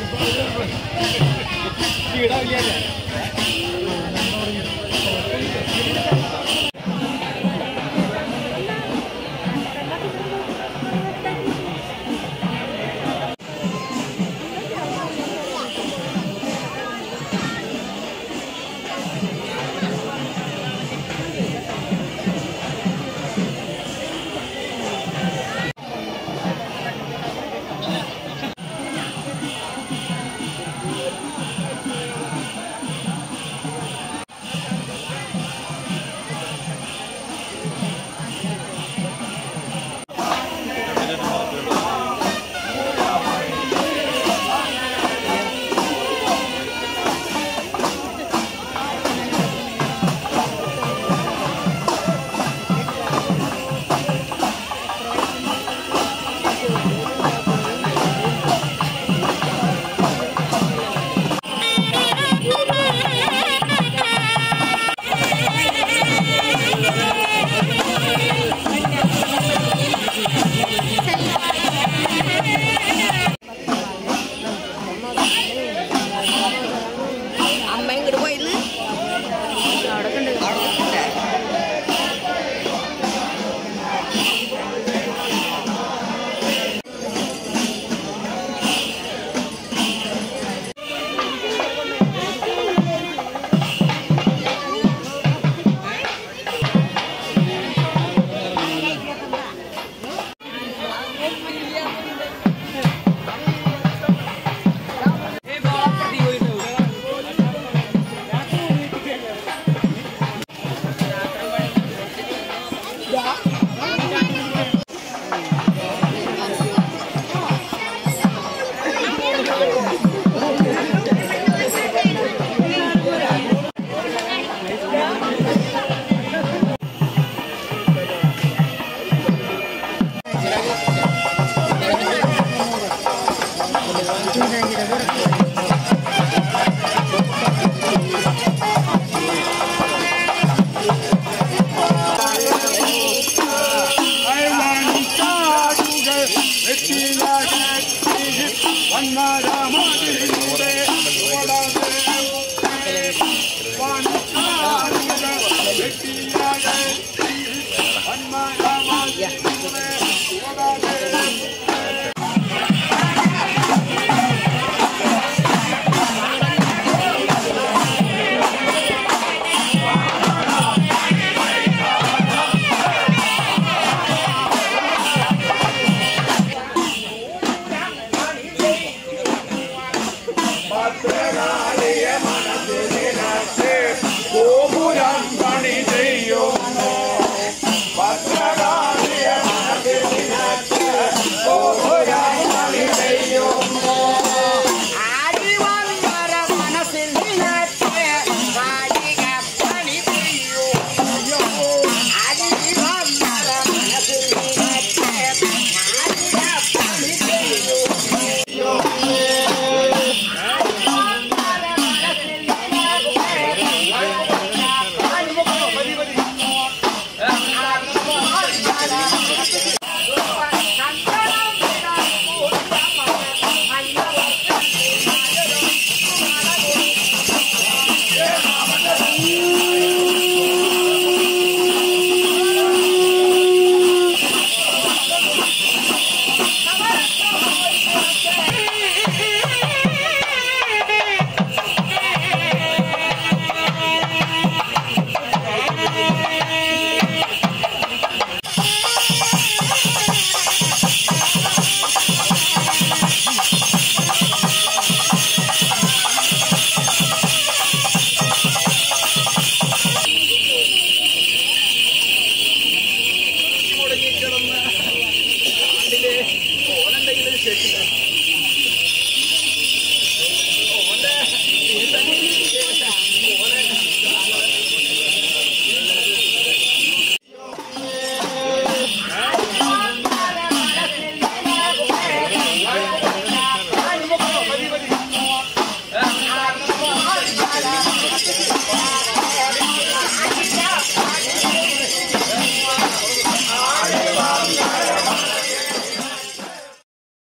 你是不是认罪？一二三